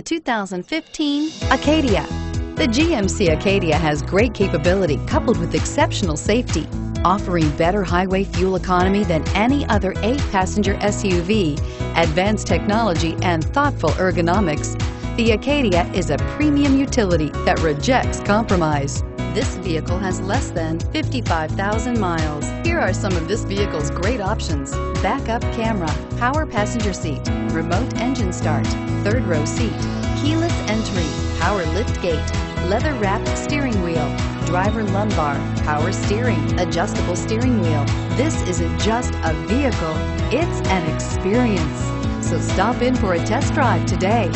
The 2015 Acadia. The GMC Acadia has great capability coupled with exceptional safety, offering better highway fuel economy than any other eight-passenger SUV, advanced technology, and thoughtful ergonomics. The Acadia is a premium utility that rejects compromise. This vehicle has less than 55,000 miles. Here are some of this vehicle's great options. Backup camera, power passenger seat, remote engine start, third row seat, keyless entry, power lift gate, leather wrapped steering wheel, driver lumbar, power steering, adjustable steering wheel. This isn't just a vehicle, it's an experience. So stop in for a test drive today.